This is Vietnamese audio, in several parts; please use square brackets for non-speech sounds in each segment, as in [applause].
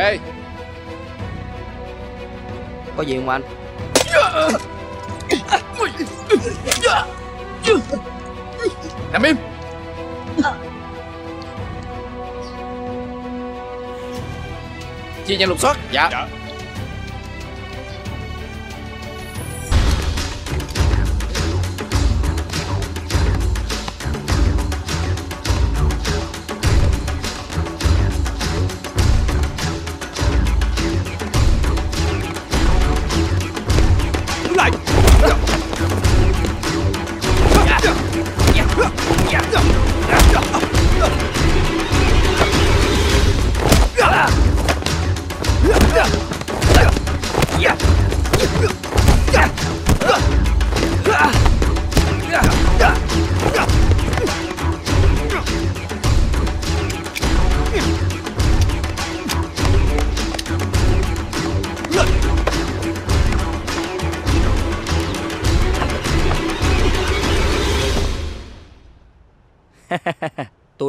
Ê. Có gì không anh? Nằm im. Chia nhau lục soát. Dạ, Dạ.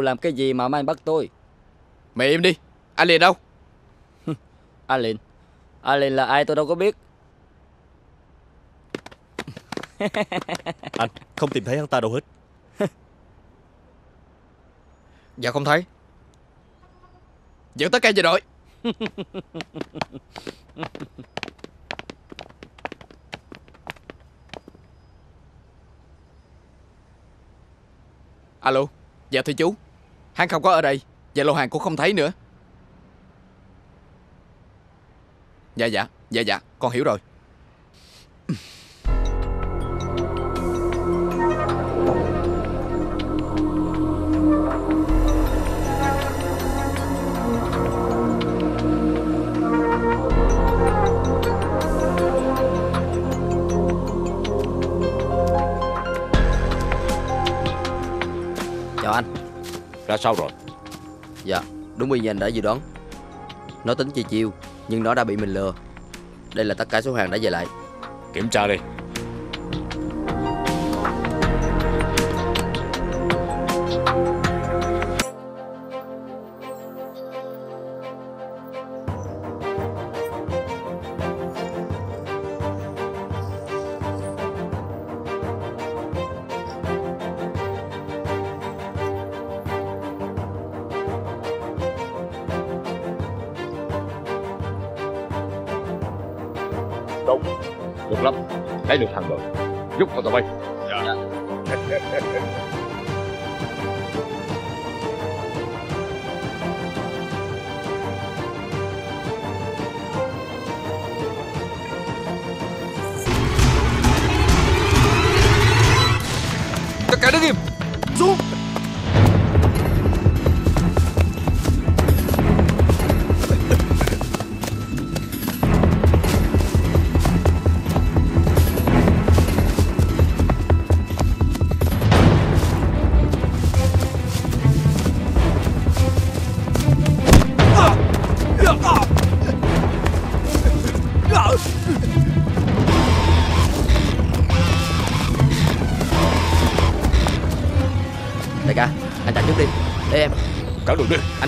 Làm cái gì mà anh bắt tôi? Mày im đi. Anh liền đâu? Alin Alin là ai tôi đâu có biết. Anh không tìm thấy hắn ta đâu hết. Dạ không thấy. Dẫn tất cả về đội Alo Dạ thưa chú Hắn không có ở đây Và lô hàng cũng không thấy nữa. Dạ dạ Dạ dạ Con hiểu rồi. Ra sao rồi. Dạ Đúng như anh đã dự đoán. Nó tính chi chiêu Nhưng nó đã bị mình lừa. Đây là tất cả số hàng đã về lại. Kiểm tra đi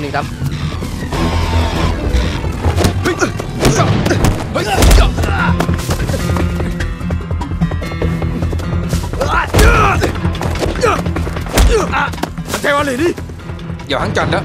yên tâm theo anh liền đi. Giờ hắn anh đó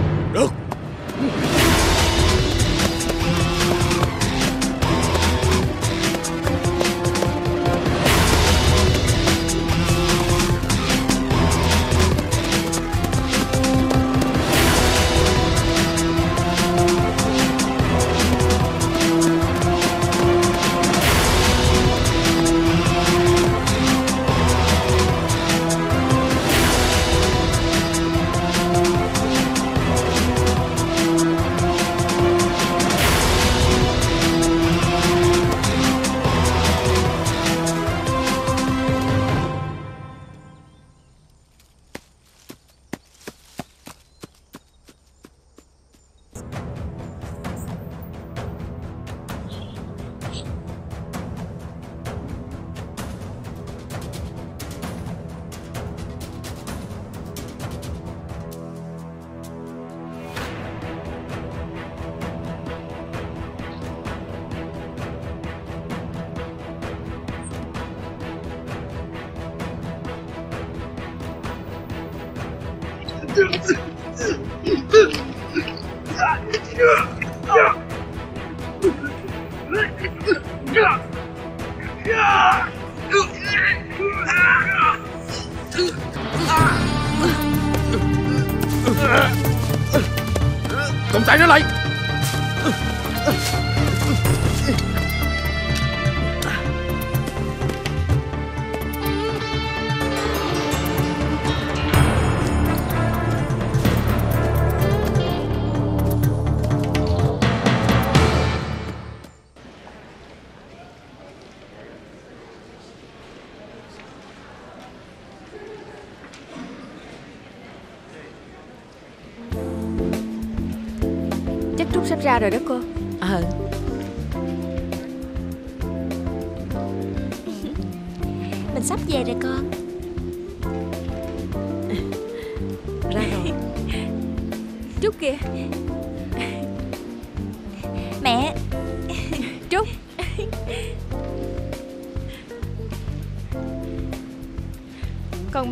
Được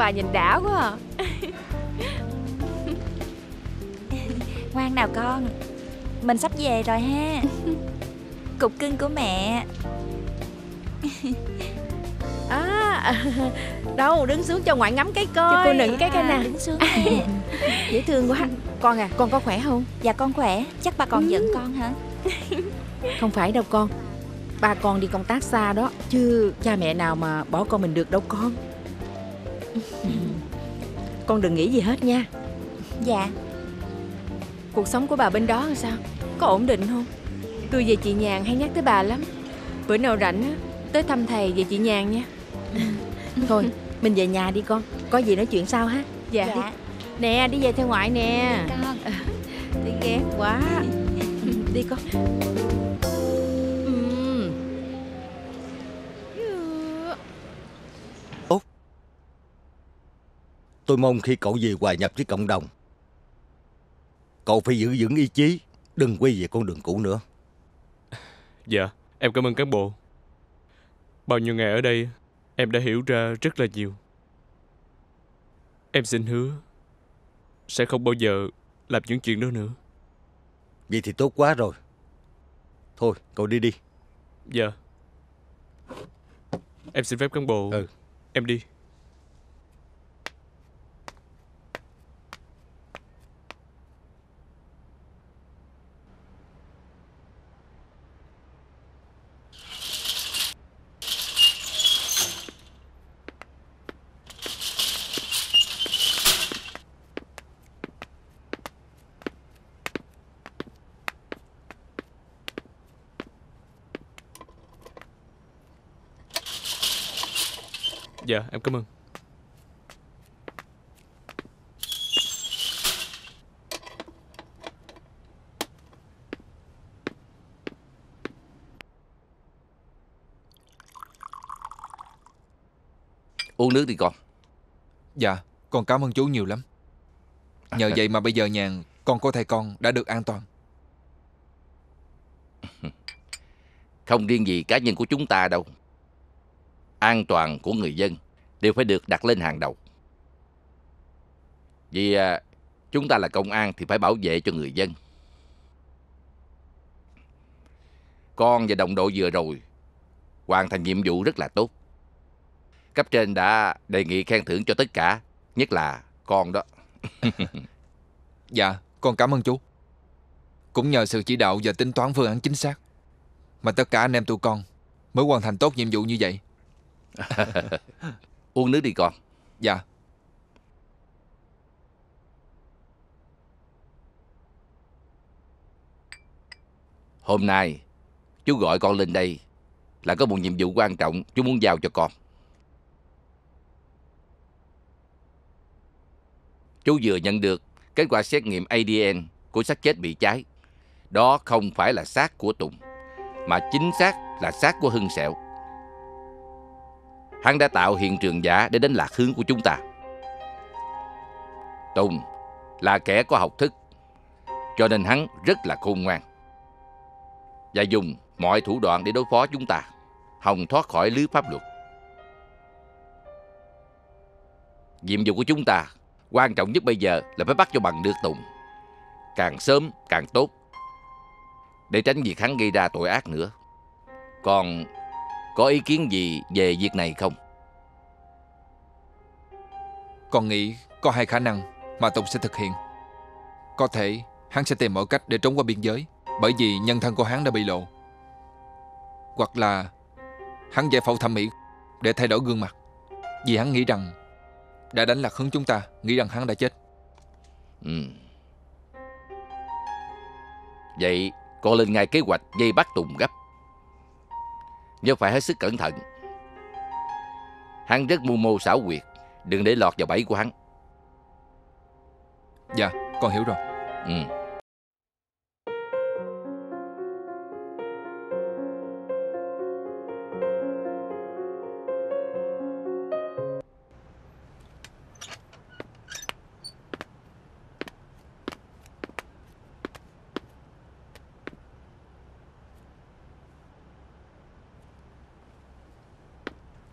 bà nhìn đã quá à. [laughs] Ngoan nào con Mình sắp về rồi ha. [laughs] Cục cưng của mẹ. [laughs] À Đâu đứng xuống cho ngoại ngắm cái coi. Cho cô nựng cái à, nè Đứng xuống nè Dễ thương quá. Con à con có khỏe không? Dạ con khỏe Chắc bà còn giận con hả? Không phải đâu con. Ba con đi công tác xa đó Chứ cha mẹ nào mà bỏ con mình được đâu con Con đừng nghĩ gì hết nha. Dạ. Cuộc sống của bà bên đó sao? Có ổn định không? Tôi về chị Nhàn hay nhắc tới bà lắm. Bữa nào rảnh á Tới thăm thầy về chị Nhàn nha. [laughs] Thôi mình về nhà đi con. Có gì nói chuyện sau ha. Dạ, Dạ. Nè đi về theo ngoại nè. Con. [laughs] Đi ghét quá. [laughs] Đi con Tôi mong khi cậu về hòa nhập với cộng đồng, cậu phải giữ vững ý chí, đừng quay về con đường cũ nữa. Dạ, em cảm ơn cán bộ. Bao nhiêu ngày ở đây, em đã hiểu ra rất là nhiều. Em xin hứa sẽ không bao giờ làm những chuyện đó nữa. Vậy thì tốt quá rồi. Thôi, cậu đi đi. Dạ. Em xin phép cán bộ. Ừ. Em đi. Cảm ơn. Uống nước đi con. Dạ con cảm ơn chú nhiều lắm. Nhờ vậy mà bây giờ nhàn Con của thầy con đã được an toàn. [laughs] Không riêng gì cá nhân của chúng ta đâu. An toàn của người dân Đều phải được đặt lên hàng đầu. Vì à, chúng ta là công an Thì phải bảo vệ cho người dân. Con và đồng đội vừa rồi Hoàn thành nhiệm vụ rất là tốt. Cấp trên đã đề nghị khen thưởng cho tất cả Nhất là con đó. [laughs] Dạ con cảm ơn chú. Cũng nhờ sự chỉ đạo và tính toán phương án chính xác Mà tất cả anh em tụi con Mới hoàn thành tốt nhiệm vụ như vậy [laughs] Uống nước đi con Dạ Hôm nay chú gọi con lên đây Là có một nhiệm vụ quan trọng chú muốn giao cho con Chú vừa nhận được kết quả xét nghiệm ADN của xác chết bị cháy. Đó không phải là xác của Tùng, mà chính xác là xác của Hưng Sẹo. Hắn đã tạo hiện trường giả để đánh lạc hướng của chúng ta. Tùng là kẻ có học thức, cho nên hắn rất là khôn ngoan. Và dùng mọi thủ đoạn để đối phó chúng ta, hòng thoát khỏi lưới pháp luật. Nhiệm vụ của chúng ta Quan trọng nhất bây giờ là phải bắt cho bằng được Tùng. Càng sớm càng tốt. Để tránh việc hắn gây ra tội ác nữa. Còn có ý kiến gì về việc này không? Con nghĩ có hai khả năng mà Tùng sẽ thực hiện. Có thể hắn sẽ tìm mọi cách để trốn qua biên giới bởi vì nhân thân của hắn đã bị lộ. Hoặc là hắn giải phẫu thẩm mỹ để thay đổi gương mặt vì hắn nghĩ rằng đã đánh lạc hướng chúng ta nghĩ rằng hắn đã chết. Ừ. Vậy con lên ngay kế hoạch dây bắt Tùng gấp. Nhớ phải hết sức cẩn thận. Hắn rất mưu mô xảo quyệt, đừng để lọt vào bẫy của hắn. Dạ, con hiểu rồi. Ừ.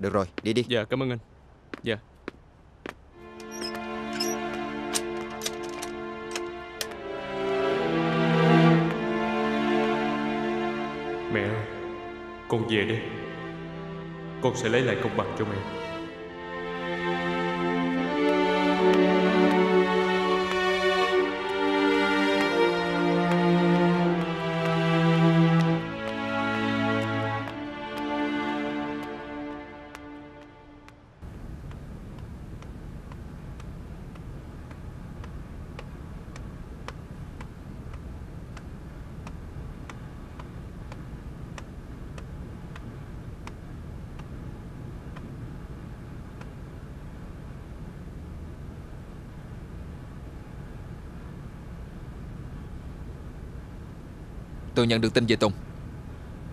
Được rồi, đi đi. Dạ, cảm ơn anh. Dạ. Mẹ ơi, con về đây. Con sẽ lấy lại công bằng cho mẹ. Tôi nhận được tin về Tùng.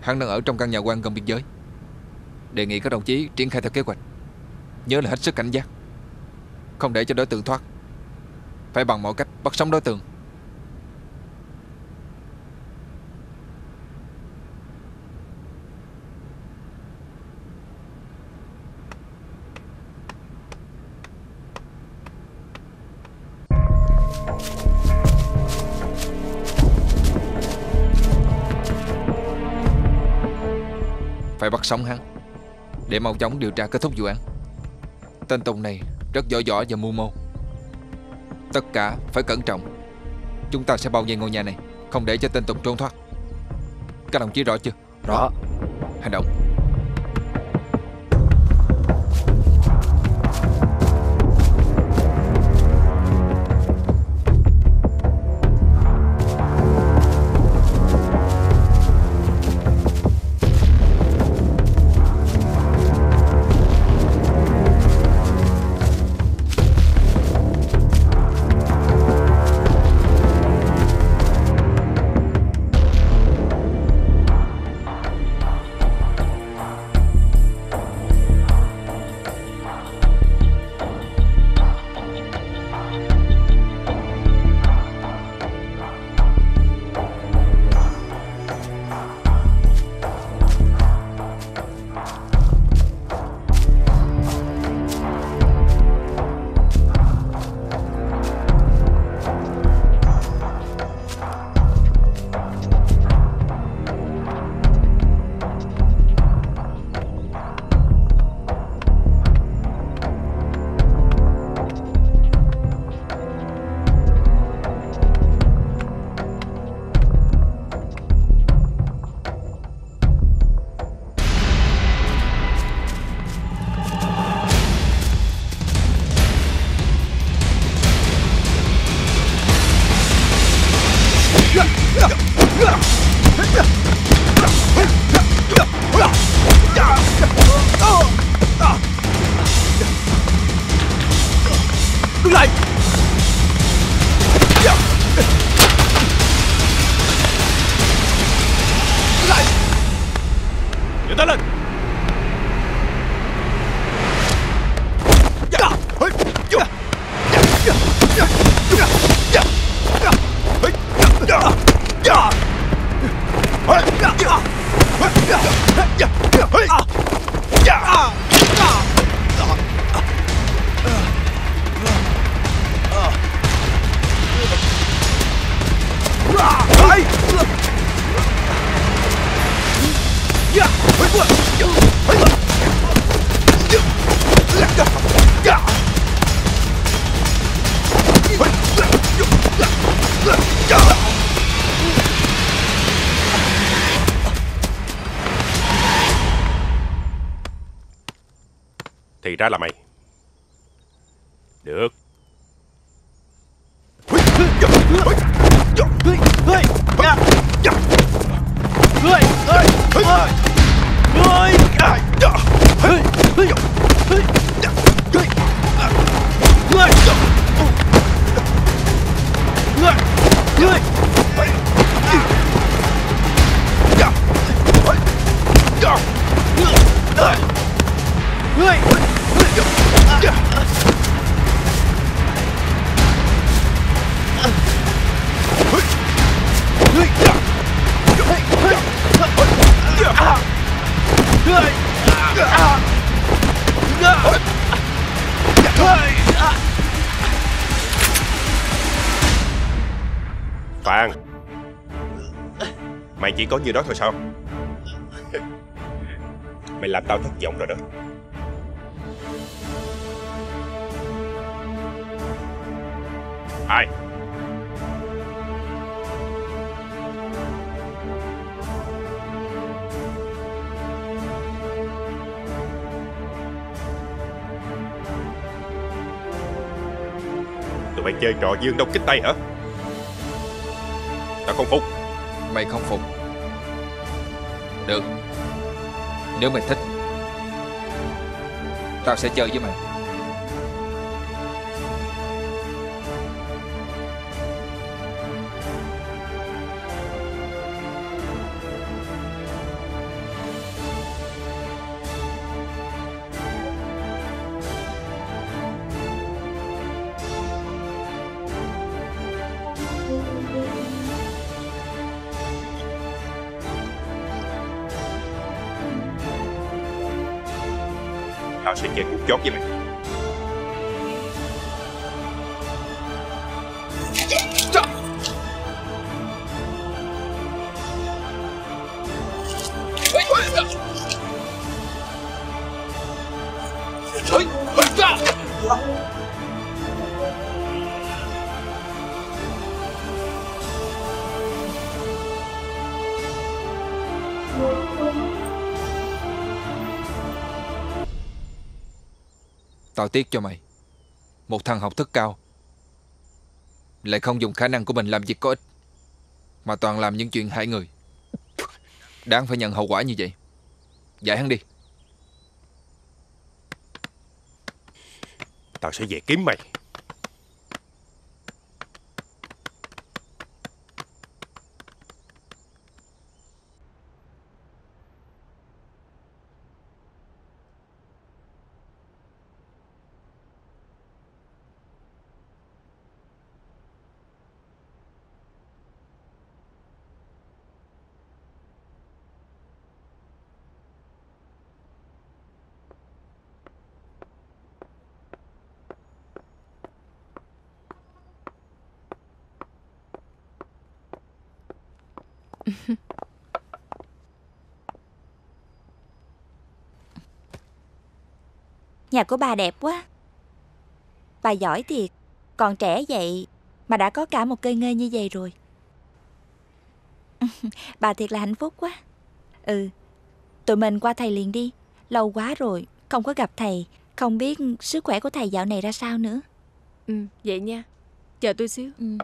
Hắn đang ở trong căn nhà quan gần biên giới. Đề nghị các đồng chí triển khai theo kế hoạch. Nhớ là hết sức cảnh giác. Không để cho đối tượng thoát. Phải bằng mọi cách bắt sống đối tượng. Sống hắn Để mau chóng điều tra kết thúc vụ án. Tên Tùng này rất giỏi giỏi và mưu mô. Tất cả phải cẩn trọng. Chúng ta sẽ bao vây ngôi nhà này Không để cho tên Tùng trốn thoát. Các đồng chí rõ chưa? Rõ. Hành động 呀呀诶呀呀呀呀呀 ra là mày. Được. Có như đó thôi sao? Mày làm tao thất vọng rồi đó. Ai? Tụi mày chơi trò dương đông kích tây hả? Tao không phục. Mày không phục. Được. Nếu mày thích Tao sẽ chơi với mày. Tao tiếc cho mày. Một thằng học thức cao, Lại không dùng khả năng của mình làm việc có ích, Mà toàn làm những chuyện hại người. Đáng phải nhận hậu quả như vậy. Giải hắn đi. Tao sẽ về kiếm mày. Nhà của bà đẹp quá. Bà giỏi thiệt. Còn trẻ vậy Mà đã có cả một cây nghê như vậy rồi. [laughs] Bà thiệt là hạnh phúc quá. Ừ Tụi mình qua thầy liền đi. Lâu quá rồi Không có gặp thầy. Không biết sức khỏe của thầy dạo này ra sao nữa. Ừ, vậy nha. Chờ tôi xíu. Ừ.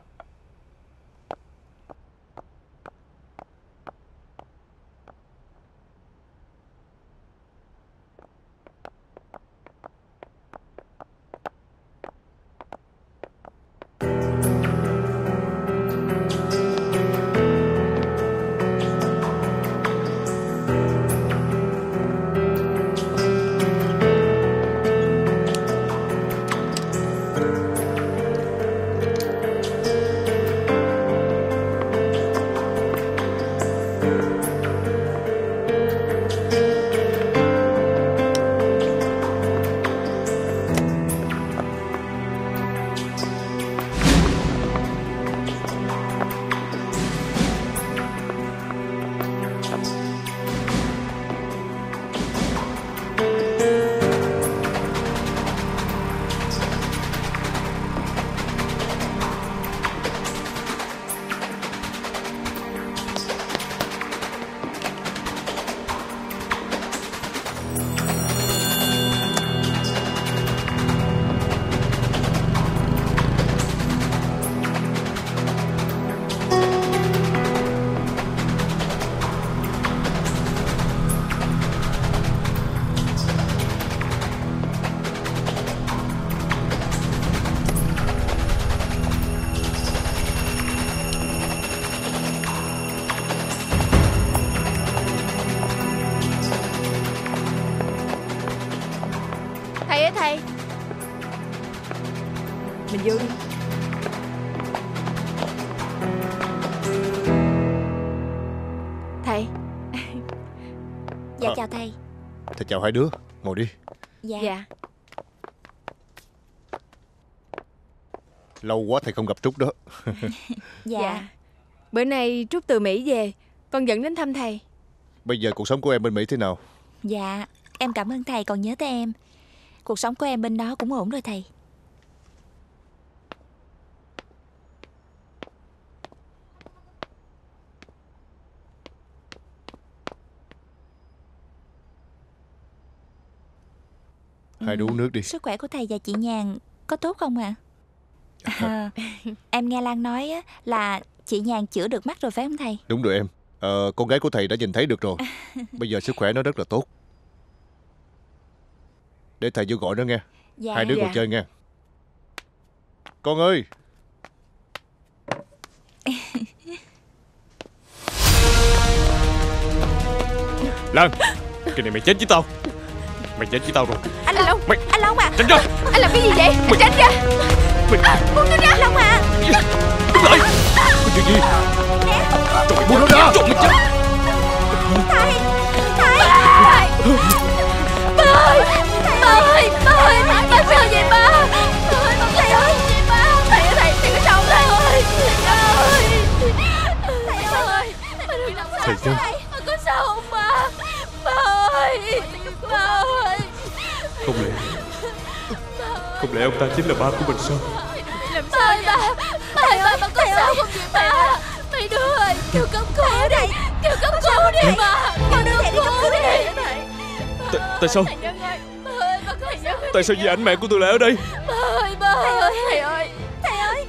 chào hai đứa. Ngồi đi. Dạ, Dạ. Lâu quá thầy không gặp Trúc đó. [laughs] Dạ. Dạ. Bữa nay Trúc từ Mỹ về Con dẫn đến thăm thầy. Bây giờ cuộc sống của em bên Mỹ thế nào? Dạ, em cảm ơn thầy còn nhớ tới em. Cuộc sống của em bên đó cũng ổn rồi thầy. Hai đứa uống nước đi Sức khỏe của thầy và chị Nhàn có tốt không ạ? À, [laughs] em nghe Lan nói á, là chị Nhàn chữa được mắt rồi phải không thầy? Đúng rồi em ờ, Con gái của thầy đã nhìn thấy được rồi [laughs] Bây giờ sức khỏe nó rất là tốt Để thầy vô gọi nó nghe Dạ. Hai đứa Dạ. còn chơi nghe Con ơi [laughs] Lan Kỳ này mày chết với tao Mày chết với tao rồi Anh Long, Mày- anh Long à, Tránh ra Anh làm cái gì vậy Anh tránh ra buông tôi ra Long à. Đứng lại Có chuyện gì Cho mày buông nó ra Cho mày chết Thầy, thầy. Ba ơi, ba ơi, ba ơi, ba sao vậy ba? Ba ơi, thầy ơi, ba. Thầy ơi, thầy, thầy có sao không thầy ơi? Ba ơi, thầy ơi, Thầy chứ Ba có sao không ba? Ba ơi, ba ơi. Không lẽ ông ta chính là ba của mình sao? Làm sao vậy ba? Thầy ơi, ba có sao? Không vậy ba? Mấy đứa ơi, kêu cấp cứu đi, kêu cấp cứu đi ba. Kêu đưa thầy đi cấp cứu đi. Tại, tại sao? Ba ba? Tại sao vì ảnh mẹ của tôi lại ở đây? Ba ơi, ba ơi, thầy ơi, thầy ơi,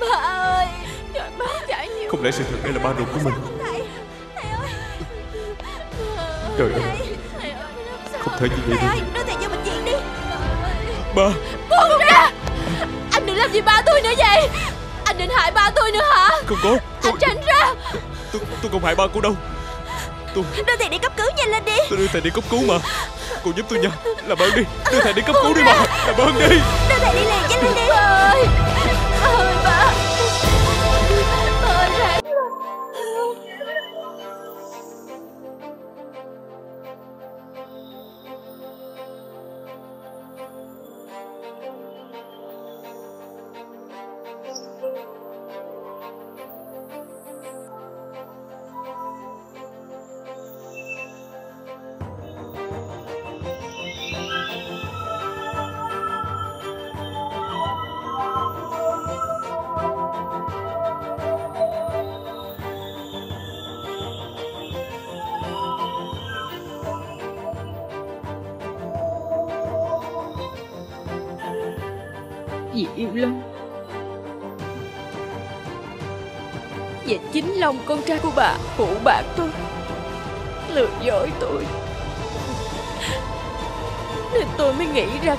ba ơi, trời ba chảy nhiều Không lẽ sự thật đây là ba ruột của mình? Trời ơi. Thầy ơi, Không thể như vậy được Ba Buông ra, anh định làm gì ba tôi nữa vậy? Anh định hại ba tôi nữa hả? Không có. Tôi, Anh tránh ra, tôi, tôi không hại ba cô đâu. Tôi, đưa thầy đi cấp cứu nhanh lên đi. tôi đưa thầy đi cấp cứu mà. Cô giúp tôi nha Làm ơn đi. Đưa thầy đi cấp cứu đi mà. Làm ơn đi. Đưa thầy đi liền, nhanh lên đi. Ba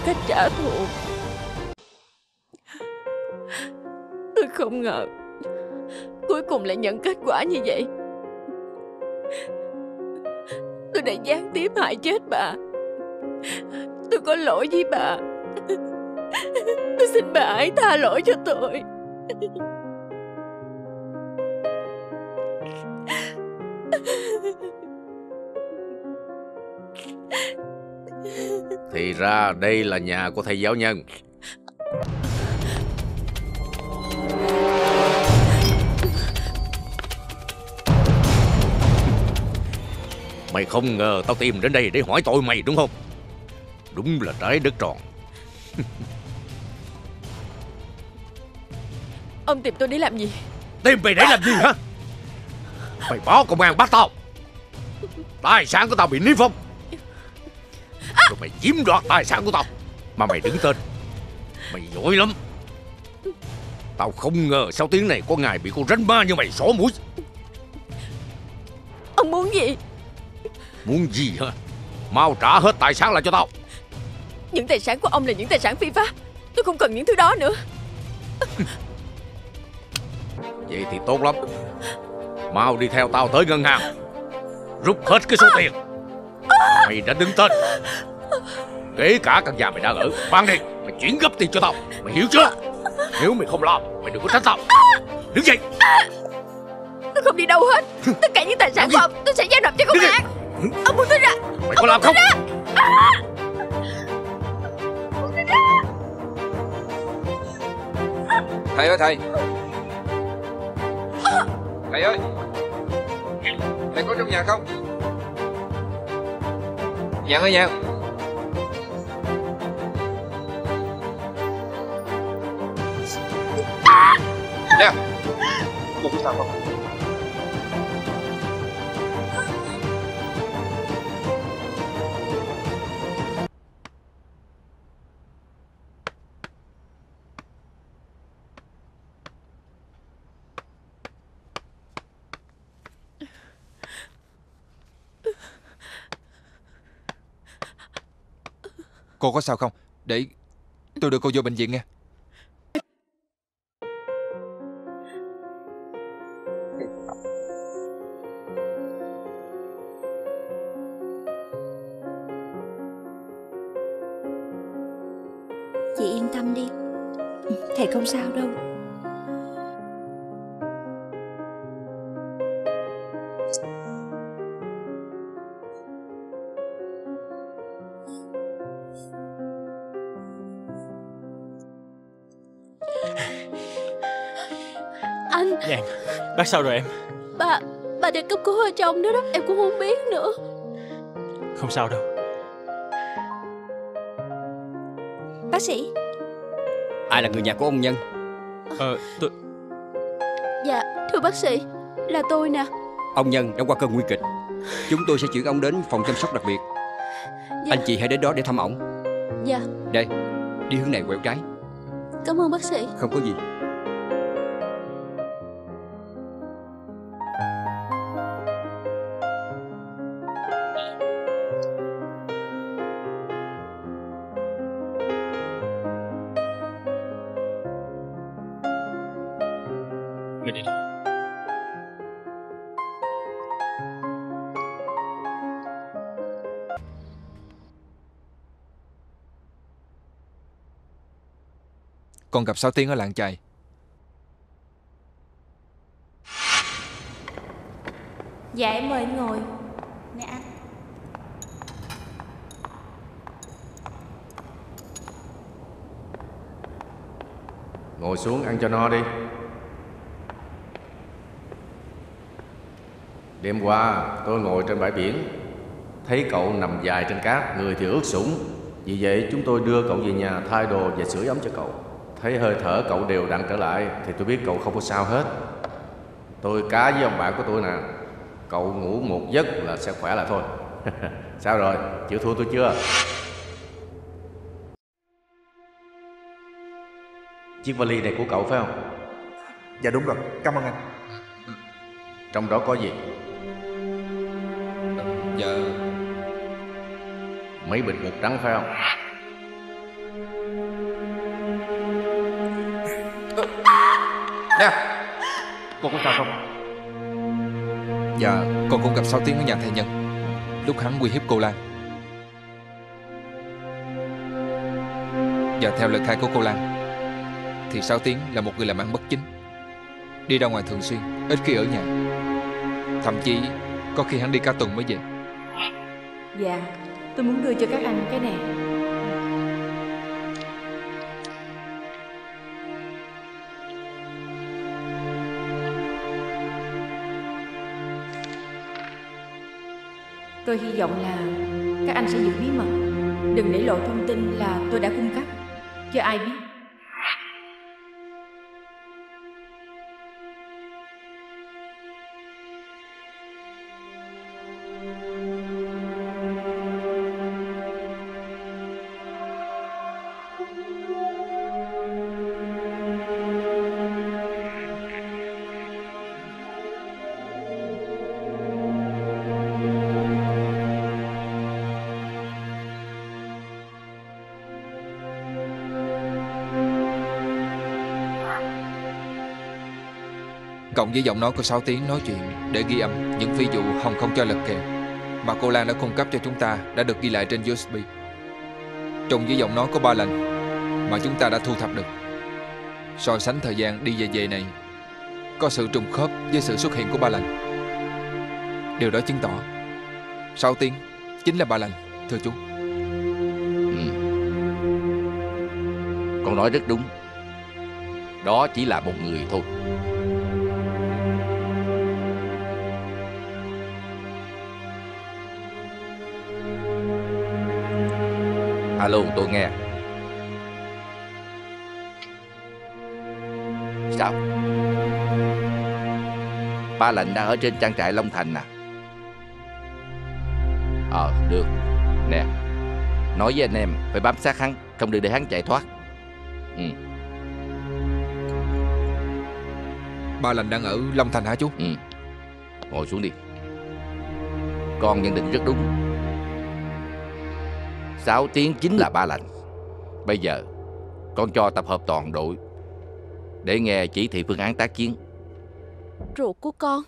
cách trả thù. Tôi không ngờ Cuối cùng lại nhận kết quả như vậy. Tôi đã gián tiếp hại chết bà. Tôi có lỗi với bà. Tôi xin bà hãy tha lỗi cho tôi. Thì ra đây là nhà của thầy giáo nhân. Mày không ngờ tao tìm đến đây để hỏi tội mày đúng không? Đúng là trái đất tròn. [laughs] Ông tìm tôi để làm gì? Tìm mày để làm gì hả? Mày báo công an bắt tao. Tài sản của tao bị niêm phong Rồi mày chiếm đoạt tài sản của tao. Mà mày đứng tên Mày giỏi lắm. Tao không ngờ sau tiếng này có ngày bị con rắn ma như mày xỏ mũi. Ông muốn gì? Muốn gì hả? Mau trả hết tài sản lại cho tao. Những tài sản của ông là những tài sản phi pháp. Tôi không cần những thứ đó nữa. Vậy thì tốt lắm. Mau đi theo tao tới ngân hàng. Rút hết cái số tiền. Mày đã đứng tên Kể cả căn nhà mày đang ở Mang đi. Mày chuyển gấp tiền cho tao. Mày hiểu chưa? Nếu mày không làm Mày đừng có trách tao. Đứng dậy. Tôi không đi đâu hết. Tất cả những tài sản của ông tôi sẽ giao nộp cho công an. Ông buông tôi ra. Mày có làm không? Thầy ơi thầy. Thầy ơi. Thầy có trong nhà không? Nhạn ơi Nhạn Nè Cô có sao không? Cô có sao không? Để tôi đưa cô vô bệnh viện nghe. Sao rồi em? Bà Bà được cấp cứu ở trong đó đó Em cũng không biết nữa. Không sao đâu. Bác sĩ? Ai là người nhà của ông Nhân? Ờ tôi Dạ Thưa bác sĩ Là tôi nè. Ông Nhân đã qua cơn nguy kịch. Chúng tôi sẽ chuyển ông đến phòng chăm sóc đặc biệt. Dạ. Anh chị hãy đến đó để thăm ổng. Dạ. Đây Đi hướng này quẹo trái. Cảm ơn bác sĩ. Không có gì Con gặp Sáu Tiếng ở làng chài. Dạ em mời anh ngồi. Nè anh Ngồi xuống ăn cho no đi. Đêm qua tôi ngồi trên bãi biển. Thấy cậu nằm dài trên cát Người thì ướt sũng. Vì vậy chúng tôi đưa cậu về nhà thay đồ và sưởi ấm cho cậu Thấy hơi thở cậu đều đặn trở lại Thì tôi biết cậu không có sao hết Tôi cá với ông bạn của tôi nè Cậu ngủ một giấc là sẽ khỏe lại thôi [laughs] Sao rồi, chịu thua tôi chưa? Chiếc vali này của cậu phải không? Dạ đúng rồi, cảm ơn anh Trong đó có gì? Dạ Mấy bình bột trắng phải không? Nè Cô có sao không? Dạ Con cũng gặp Sáu Tiếng ở nhà thầy Nhân Lúc hắn uy hiếp cô Lan. Và theo lời khai của cô Lan Thì Sáu Tiếng là một người làm ăn bất chính. Đi ra ngoài thường xuyên Ít khi ở nhà. Thậm chí Có khi hắn đi cả tuần mới về. Dạ Tôi muốn đưa cho các anh cái này Tôi hy vọng là các anh sẽ giữ bí mật. Đừng để lộ thông tin là tôi đã cung cấp. Cho ai biết? Cộng với giọng nói của Sáu Tiếng nói chuyện Để ghi âm những ví dụ Hồng không cho lật kèo Mà cô Lan đã cung cấp cho chúng ta Đã được ghi lại trên USB Trong với giọng nói có ba lần Mà chúng ta đã thu thập được. So sánh thời gian đi về về này Có sự trùng khớp với sự xuất hiện của ba lành. Điều đó chứng tỏ 6 tiếng chính là ba lành, Thưa chú. Ừ. Con nói rất đúng. Đó chỉ là một người thôi. Alo tôi nghe. Sao? Ba lệnh đang ở trên trang trại Long Thành à? Ờ được. Nè Nói với anh em phải bám sát hắn Không được để hắn chạy thoát. Ừ. Ba lần đang ở Long Thành hả chú? Ừ. Ngồi xuống đi. Con nhận định rất đúng 6 tiếng chính là ba lệnh Bây giờ Con cho tập hợp toàn đội Để nghe chỉ thị phương án tác chiến Ruột của con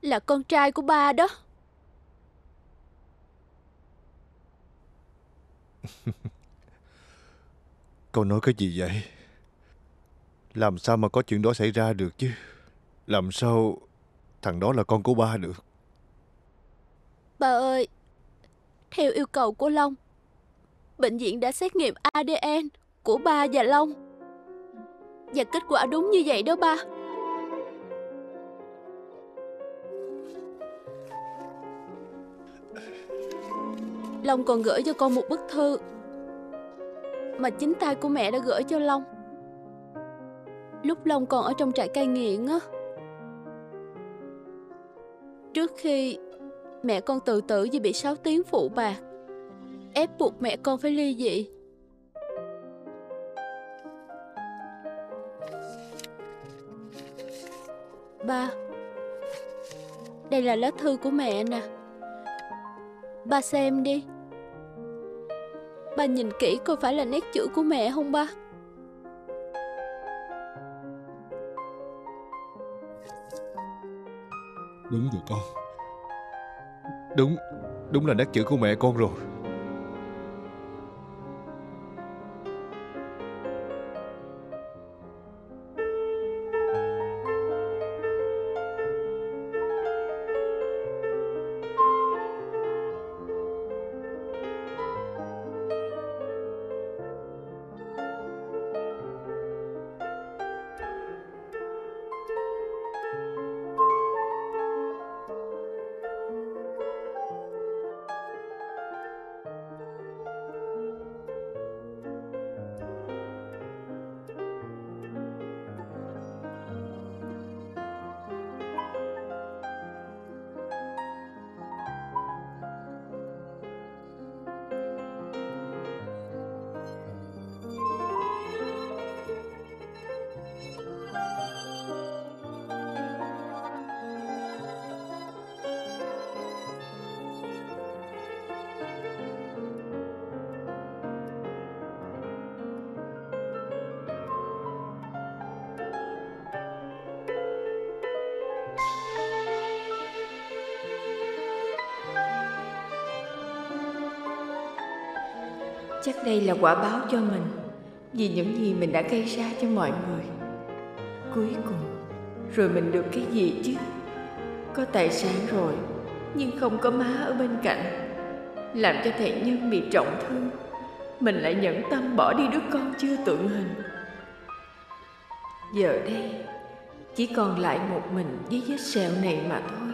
Là con trai của ba đó [laughs] Cậu nói cái gì vậy? Làm sao mà có chuyện đó xảy ra được chứ? Làm sao thằng đó là con của ba được? Ba ơi theo yêu cầu của Long, Bệnh viện đã xét nghiệm ADN Của ba và Long. Và kết quả đúng như vậy đó ba. Long còn gửi cho con một bức thư Mà chính tay của mẹ đã gửi cho Long. Lúc Long còn ở trong trại cai nghiện á, Trước khi mẹ con tự tử vì bị 6 tiếng phụ bạc. Ép buộc mẹ con phải ly dị. Ba, Đây là lá thư của mẹ nè. Ba xem đi. Ba nhìn kỹ coi phải là nét chữ của mẹ không ba? Đúng rồi con. Đúng Đúng là nét chữ của mẹ con rồi. Chắc đây là quả báo cho mình, Vì những gì mình đã gây ra cho mọi người. Cuối cùng, Rồi mình được cái gì chứ? Có tài sản rồi, Nhưng không có má ở bên cạnh. Làm cho thầy Nhân bị trọng thương, Mình lại nhẫn tâm bỏ đi đứa con chưa tượng hình. Giờ đây, Chỉ còn lại một mình với vết sẹo này mà thôi.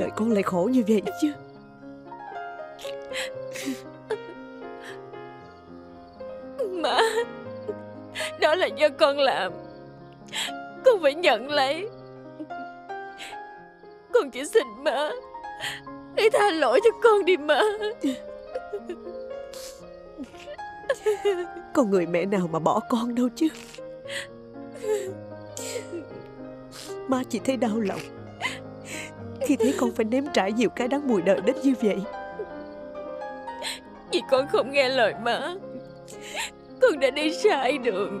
Đời con lại khổ như vậy chứ. Má Đó là do con làm. Con phải nhận lấy. Con chỉ xin má Hãy tha lỗi cho con đi má. Con người mẹ nào mà bỏ con đâu chứ? Má chỉ thấy đau lòng khi thấy con phải nếm trải nhiều cái đắng mùi đời đến như vậy. Vì con không nghe lời má, Con đã đi sai đường.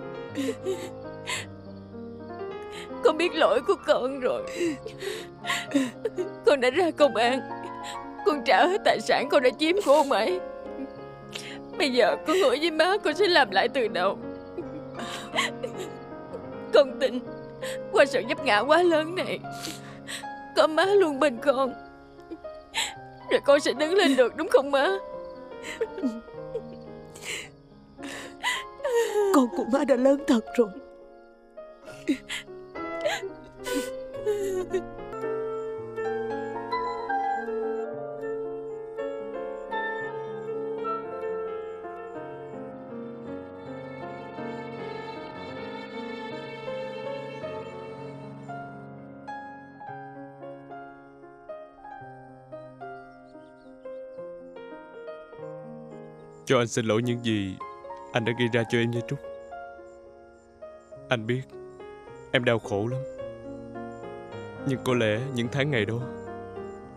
Con biết lỗi của con rồi. Con đã ra công an, Con trả hết tài sản con đã chiếm của ông ấy Bây giờ con hứa với má con sẽ làm lại từ đầu. Con tin Qua sự vấp ngã quá lớn này có má luôn bên con. Rồi con sẽ đứng lên được, đúng không má? Con của má đã lớn thật rồi. Cho anh xin lỗi những gì anh đã gây ra cho em nha Trúc. Anh biết em đau khổ lắm. Nhưng có lẽ những tháng ngày đó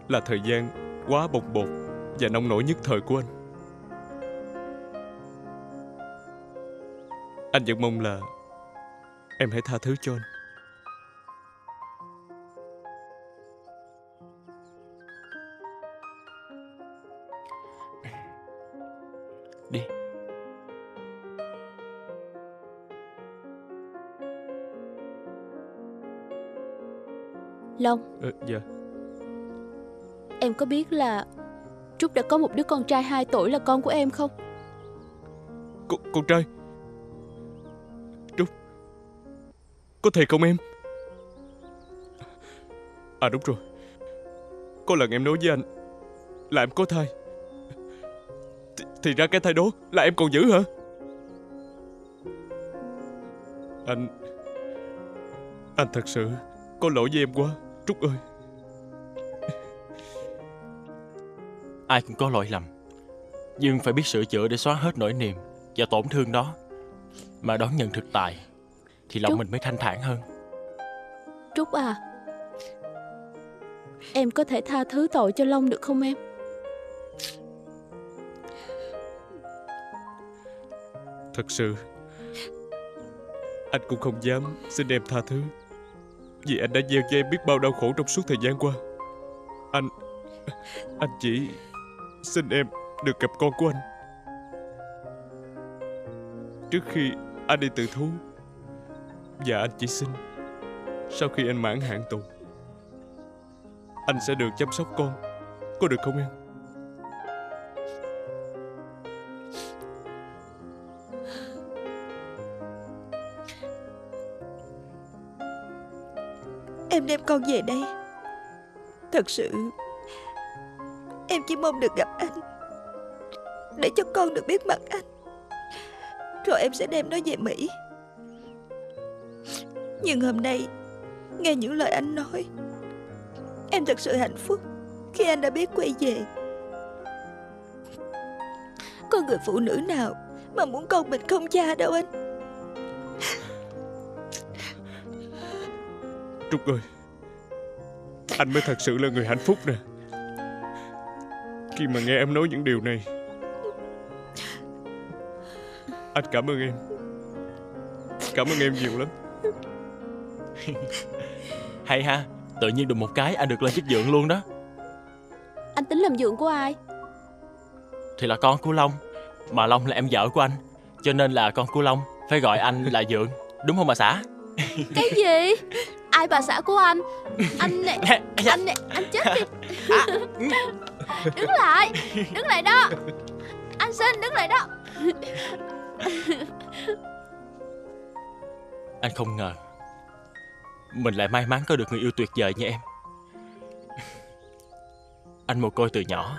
là thời gian quá bồng bột và nông nổi nhất thời của anh. Anh vẫn mong là em hãy tha thứ cho anh. Long Ờ, dạ. Em có biết là Trúc đã có một đứa con trai 2 tuổi là con của em không? Con, con trai. Trúc. Có thiệt không em? À đúng rồi. Có lần em nói với anh Là em có thai. Thì, thì ra cái thai đó là em còn giữ hả? Anh Anh thật sự Có lỗi với em quá Trúc ơi. Ai cũng có lỗi lầm Nhưng phải biết sửa chữa để xóa hết nỗi niềm Và tổn thương đó. Mà đón nhận thực tại Thì lòng Trúc. mình mới thanh thản hơn. Trúc à Em có thể tha thứ tội cho Long được không em? Thật sự Anh cũng không dám xin em tha thứ vì anh đã gieo cho em biết bao đau khổ trong suốt thời gian qua. Anh Anh chỉ Xin em được gặp con của anh. Trước khi anh đi tự thú, Và anh chỉ xin, Sau khi anh mãn hạn tù, Anh sẽ được chăm sóc con. Có được không em? Em đem con về đây. Thật sự, Em chỉ mong được gặp anh, Để cho con được biết mặt anh. Rồi em sẽ đem nó về Mỹ. Nhưng hôm nay, Nghe những lời anh nói, Em thật sự hạnh phúc Khi anh đã biết quay về. Có người phụ nữ nào Mà muốn con mình không cha đâu anh? Trúc ơi. Anh mới thật sự là người hạnh phúc nè. Khi mà nghe em nói những điều này Anh cảm ơn em. Cảm ơn em nhiều lắm. [laughs] Hay ha Tự nhiên đùng một cái anh được lên chức dượng luôn đó. Anh tính làm dượng của ai? Thì là con của Long Mà Long là em vợ của anh Cho nên là con của Long Phải gọi anh là dượng Đúng không bà xã Cái gì? Ai bà xã của anh? Anh này Anh này Anh chết đi. [laughs] Đứng lại Đứng lại đó. Anh xin đứng lại đó. Anh không ngờ Mình lại may mắn có được người yêu tuyệt vời như em. Anh mồ côi từ nhỏ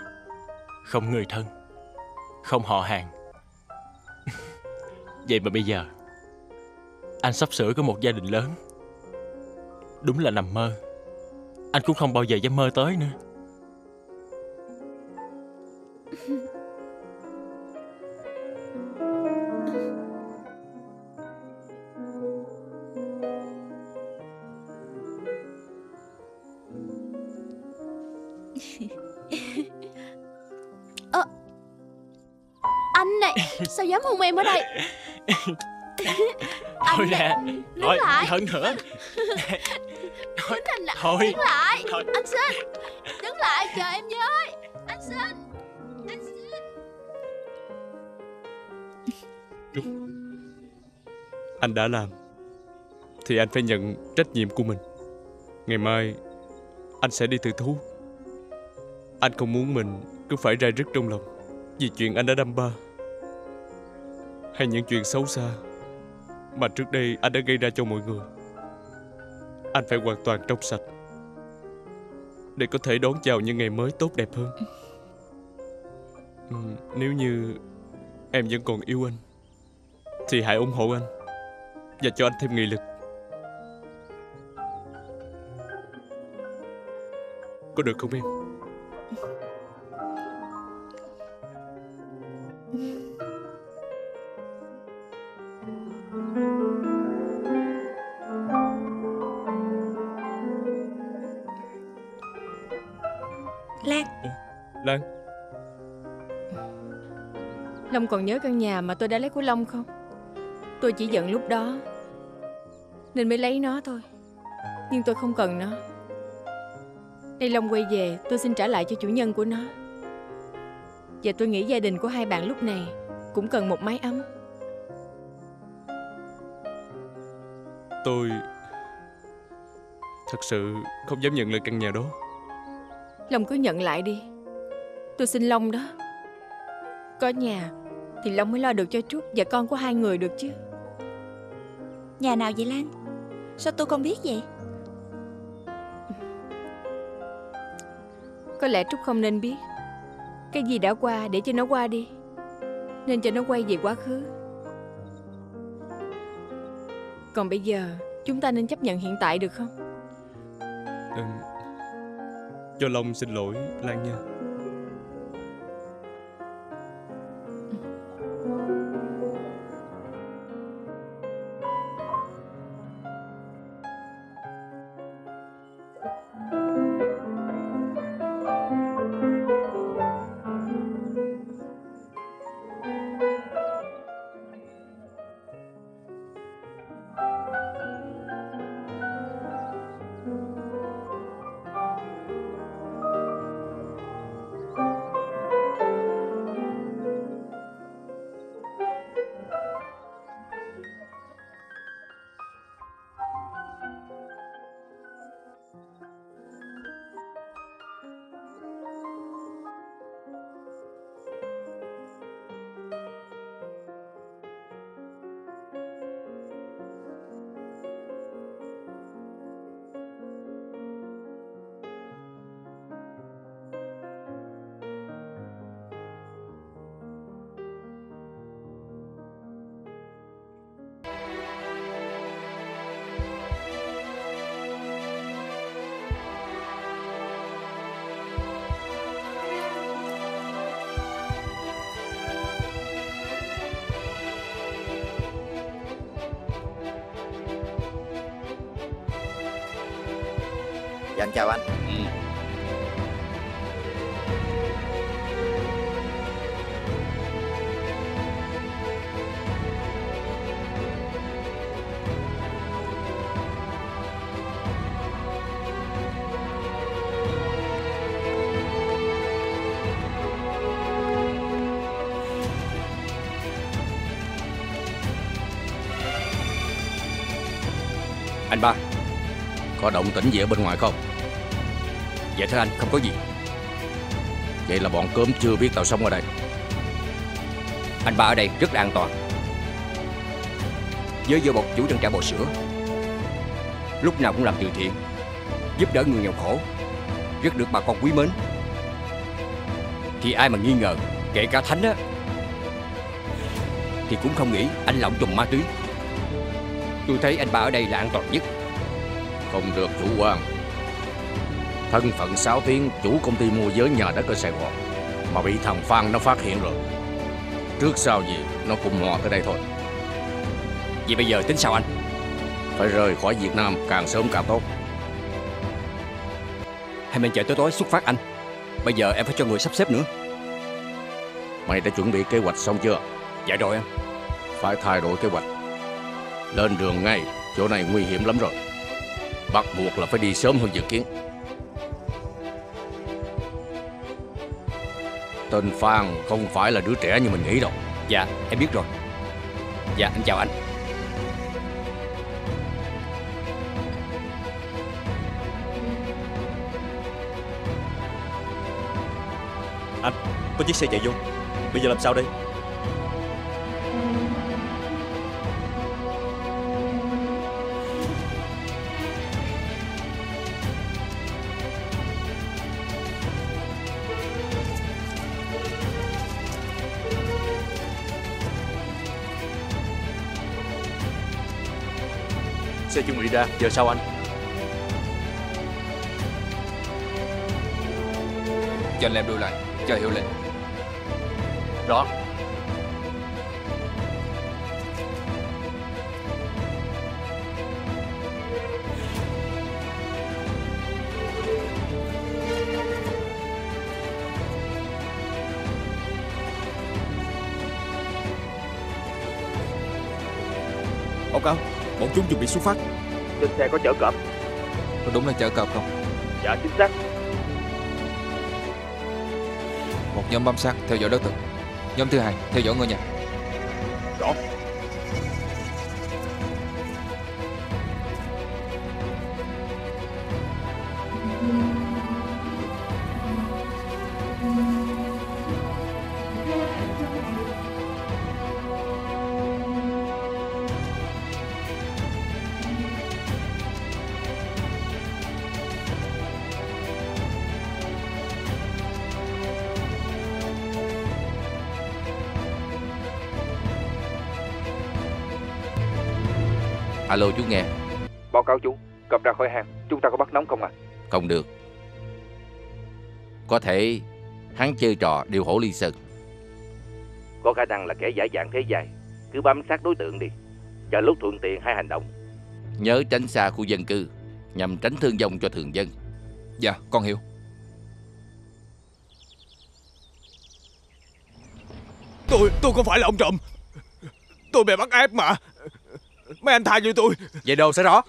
Không người thân Không họ hàng. Vậy mà bây giờ anh sắp sửa có một gia đình lớn. Đúng là nằm mơ. Anh cũng không bao giờ dám mơ tới nữa. Thôi nè. Thôi lại. hơn nữa. [laughs] Đứng anh lại Thôi. Đứng lại. Thôi. Anh xin Đứng lại. Chờ em với. Anh xin Anh xin Anh đã làm Thì anh phải nhận trách nhiệm của mình. Ngày mai Anh sẽ đi tự thú. Anh không muốn mình cứ phải rai rứt trong lòng Vì chuyện anh đã đâm ba Hay những chuyện xấu xa mà trước đây anh đã gây ra cho mọi người. Anh phải hoàn toàn trong sạch. Để có thể đón chào những ngày mới tốt đẹp hơn. Nếu như em vẫn còn yêu anh, Thì hãy ủng hộ anh Và cho anh thêm nghị lực. Có được không em? Còn nhớ căn nhà mà tôi đã lấy của Long không? Tôi chỉ giận lúc đó Nên mới lấy nó thôi. Nhưng tôi không cần nó. Nay Long quay về Tôi xin trả lại cho chủ nhân của nó. Và tôi nghĩ gia đình của hai bạn lúc này Cũng cần một mái ấm. Tôi Thật sự không dám nhận lời căn nhà đó. Long cứ nhận lại đi. Tôi xin Long đó. Có nhà Thì Long mới lo được cho Trúc và con của hai người được chứ. Nhà nào vậy Lan? Sao tôi không biết vậy? Có lẽ Trúc không nên biết. Cái gì đã qua để cho nó qua đi Nên cho nó quay về quá khứ. Còn bây giờ Chúng ta nên chấp nhận hiện tại được không? Ừ. Cho Long xin lỗi Lan nha dạ anh chào anh ừ. Có động tĩnh gì ở bên ngoài không? Dạ thưa anh, không có gì. Vậy là bọn cướm chưa biết tàu sông ở đây. Anh ba ở đây rất là an toàn. Với vô bọc chủ trang trại bò sữa. Lúc nào cũng làm từ thiện, Giúp đỡ người nghèo khổ, Rất được bà con quý mến. Thì ai mà nghi ngờ, Kể cả Thánh á, Thì cũng không nghĩ anh lộng trùng ma túy. Tôi thấy anh ba ở đây là an toàn nhất. Không được chủ quan. Thân phận 6 tiếng chủ công ty mua giới nhà đất ở Sài Gòn Mà bị thằng Phan nó phát hiện rồi. Trước sau gì nó cũng mò tới đây thôi. Vậy bây giờ tính sao anh? Phải rời khỏi Việt Nam càng sớm càng tốt. Hay mình chờ tới tối xuất phát anh. Bây giờ em phải cho người sắp xếp nữa. Mày đã chuẩn bị kế hoạch xong chưa? Dạ rồi anh. Phải thay đổi kế hoạch. Lên đường ngay Chỗ này nguy hiểm lắm rồi Bắt buộc là phải đi sớm hơn dự kiến. Tên Phan không phải là đứa trẻ như mình nghĩ đâu. Dạ em biết rồi. Dạ anh chào anh. Anh, có chiếc xe chạy vô. Bây giờ làm sao đây ra, giờ sao anh? Cho anh làm đuôi lại Chờ hiệu lệnh Rõ. Báo cáo Bọn chúng chuẩn bị xuất phát Trên xe có chở cọp. Có đúng là chở cọp không? Dạ chính xác. Một nhóm bám sát theo dõi đối tượng. Nhóm thứ hai theo dõi ngôi nhà. Rõ Có thể hắn chơi trò điều hổ ly sơn. Có khả năng là kẻ giả dạng thế dài, cứ bám sát đối tượng đi. Chờ lúc thuận tiện hay hành động. Nhớ tránh xa khu dân cư Nhằm tránh thương vong cho thường dân. Dạ con hiểu. Tôi, tôi không phải là ông trộm. Tôi bị bắt ép mà. Mấy anh tha cho tôi. Vậy đâu sẽ rõ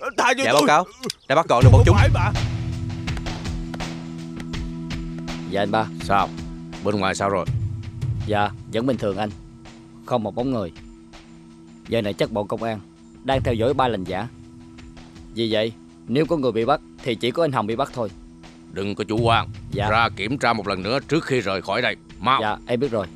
Tha cho Dạ tôi. báo cáo. Đã bắt gọn được bọn chúng. mà Dạ anh ba. Sao? Bên ngoài sao rồi? Dạ vẫn bình thường anh. Không một bóng người. Giờ này chắc bọn công an Đang theo dõi ba lành giả. Vì vậy? Nếu có người bị bắt Thì chỉ có anh Hồng bị bắt thôi. Đừng có chủ quan. Dạ. Ra kiểm tra một lần nữa trước khi rời khỏi đây. Mau. Dạ em biết rồi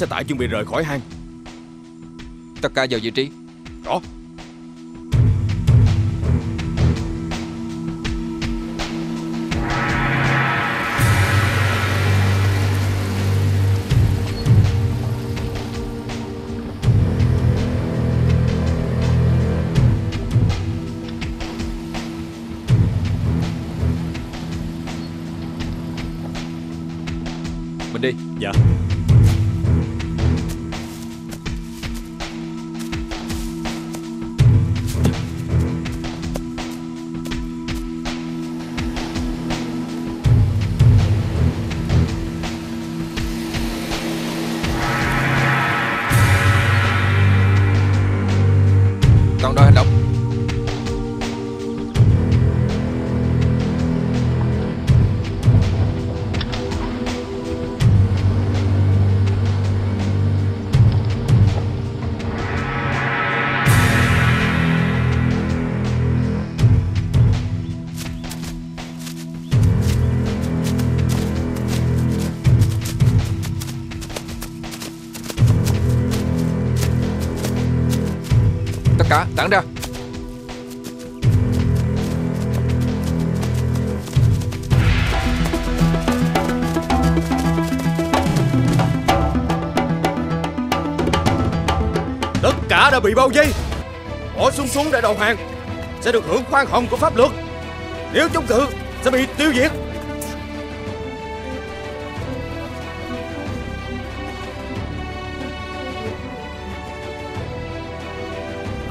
xe tải chuẩn bị rời khỏi hang. Tất cả vào vị trí. Rõ bị bao vây Bỏ súng xuống để đầu hàng Sẽ được hưởng khoan hồng của pháp luật Nếu chống cự sẽ bị tiêu diệt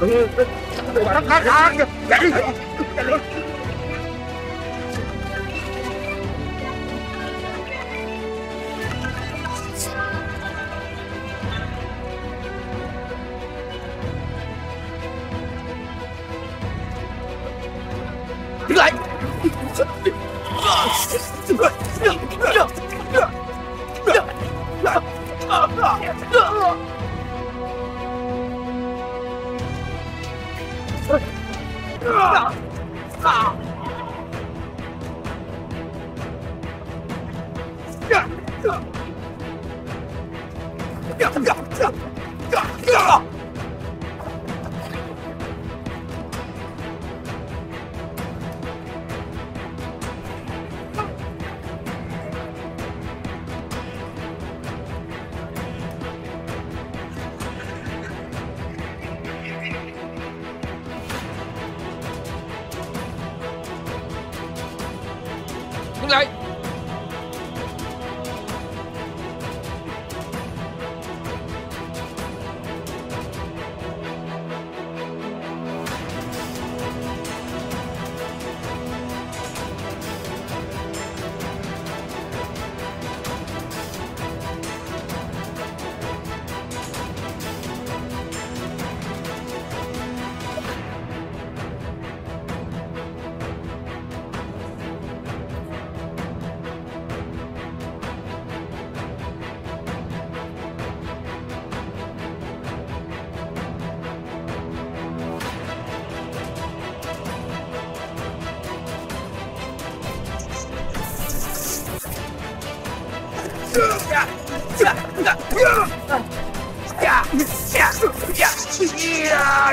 Đứng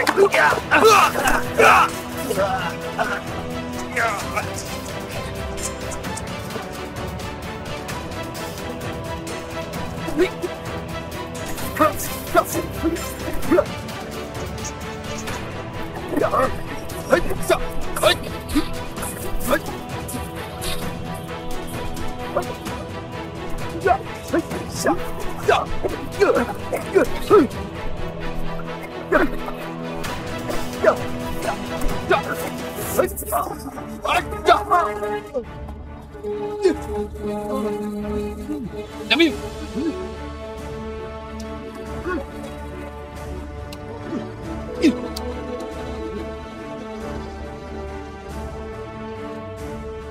Yeah.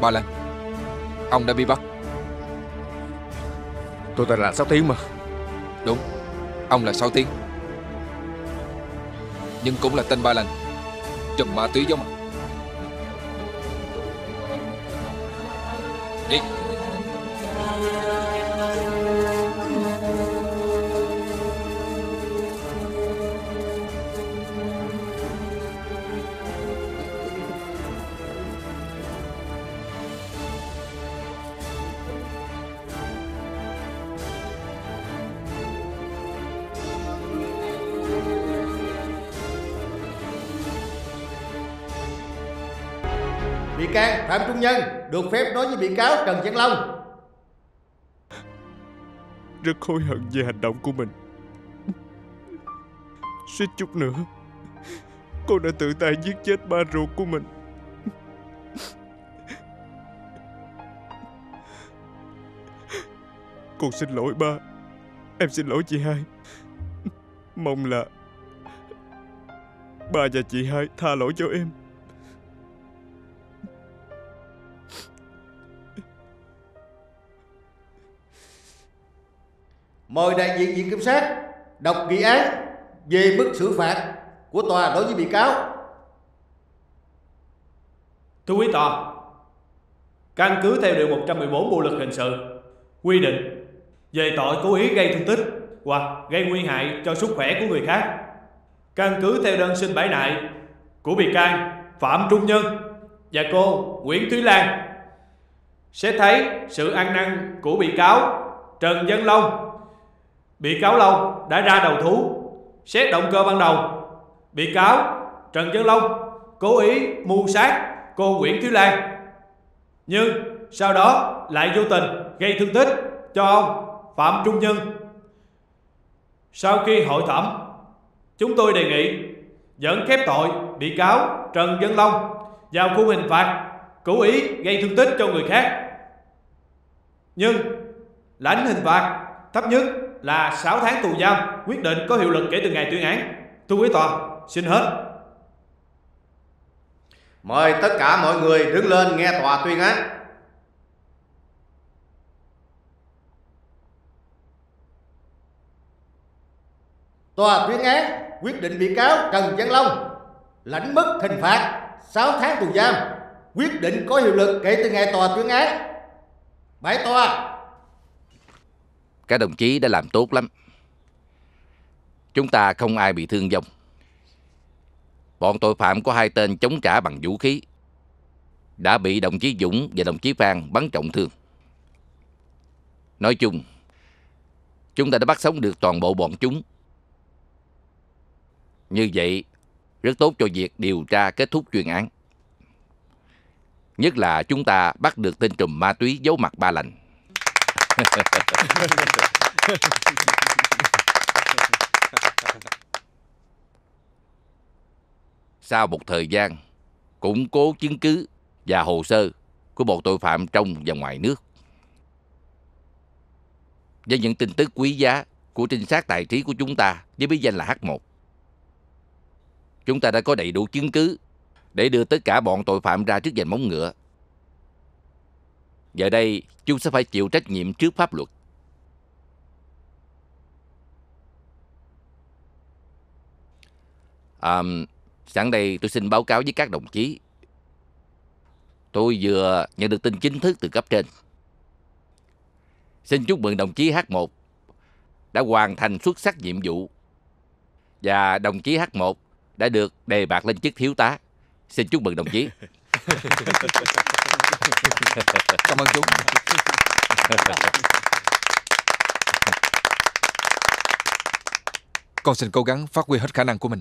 Ba Lan Ông đã bị bắt. Tôi tên là Sáu Tiếng mà. Đúng. Ông là Sáu Tiếng. Nhưng cũng là tên Ba Lan Trùm ma túy giống ông Đi Phạm Trung Nhân, được phép nói với bị cáo Trần Văn Long. Rất hối hận về hành động của mình. Suýt chút nữa Con đã tự tay giết chết ba ruột của mình. Con xin lỗi ba, Em xin lỗi chị hai. Mong là Ba và chị hai tha lỗi cho em. Mời đại diện viện kiểm sát đọc nghị án về mức xử phạt của tòa đối với bị cáo. Thưa quý tòa, căn cứ theo điều 114 Bộ luật hình sự quy định về tội cố ý gây thương tích hoặc gây nguy hại cho sức khỏe của người khác, Căn cứ theo đơn xin bãi nại của bị can Phạm Trung Nhân và cô Nguyễn Thúy Lan sẽ thấy sự ăn năn của bị cáo Trần Văn Long. Bị cáo Long đã ra đầu thú. Xét động cơ ban đầu, bị cáo Trần Trấn Long cố ý mưu sát cô Nguyễn Thúy Lan. Nhưng sau đó lại vô tình gây thương tích cho ông Phạm Trung Nhân. Sau khi hội thẩm, chúng tôi đề nghị dẫn khép tội bị cáo Trần Dân Long vào khung hình phạt cố ý gây thương tích cho người khác. Nhưng lãnh hình phạt thấp nhất là 6 tháng tù giam quyết định có hiệu lực kể từ ngày tuyên án. Thưa quý tòa, xin hết. Mời tất cả mọi người đứng lên nghe tòa tuyên án. Tòa tuyên án quyết định bị cáo Trần Văn Long lãnh mức hình phạt 6 tháng tù giam, quyết định có hiệu lực kể từ ngày tòa tuyên án. Bãi tòa. Các đồng chí đã làm tốt lắm. Chúng ta không ai bị thương vong. Bọn tội phạm có hai tên chống trả bằng vũ khí đã bị đồng chí Dũng và đồng chí Phan bắn trọng thương. Nói chung, chúng ta đã bắt sống được toàn bộ bọn chúng. Như vậy, rất tốt cho việc điều tra kết thúc chuyên án. Nhất là chúng ta bắt được tên trùm ma túy giấu mặt ba lành. [laughs] Sau một thời gian củng cố chứng cứ và hồ sơ của bọn tội phạm trong và ngoài nước. Với những tin tức quý giá của trinh sát tài trí của chúng ta với bí danh là H1. Chúng ta đã có đầy đủ chứng cứ để đưa tất cả bọn tội phạm ra trước dành móng ngựa. Giờ đây, chúng sẽ phải chịu trách nhiệm trước pháp luật. À, sẵn đây tôi xin báo cáo với các đồng chí. Tôi vừa nhận được tin chính thức từ cấp trên. Xin chúc mừng đồng chí H1 đã hoàn thành xuất sắc nhiệm vụ. Và đồng chí H1 đã được đề bạt lên chức thiếu tá. Xin chúc mừng đồng chí. [laughs] Cảm ơn chú. Con xin cố gắng phát huy hết khả năng của mình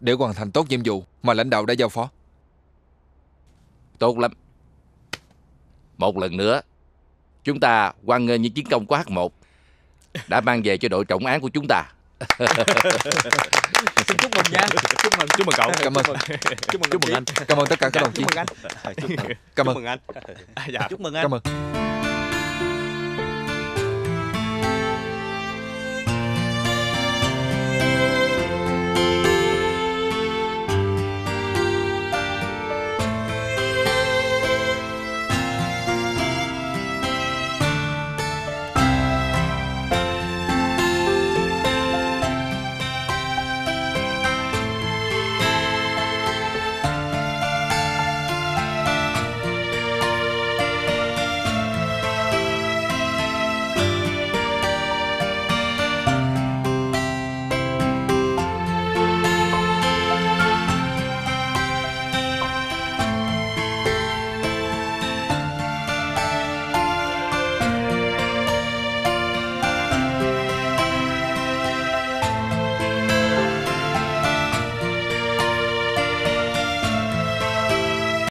để hoàn thành tốt nhiệm vụ mà lãnh đạo đã giao phó. Tốt lắm. Một lần nữa, chúng ta hoan nghênh những chiến công của H1 đã mang về cho đội trọng án của chúng ta. Xin chúc mừng nha. Chúc mừng. Chúc mừng cậu. Cảm ơn. Chúc mừng Chúc mừng anh. Cảm ơn tất cả các Dạ, đồng chí. Chúc mừng anh. Cảm ơn. Chúc mừng anh. Dạ. Chúc mừng anh. Cảm ơn.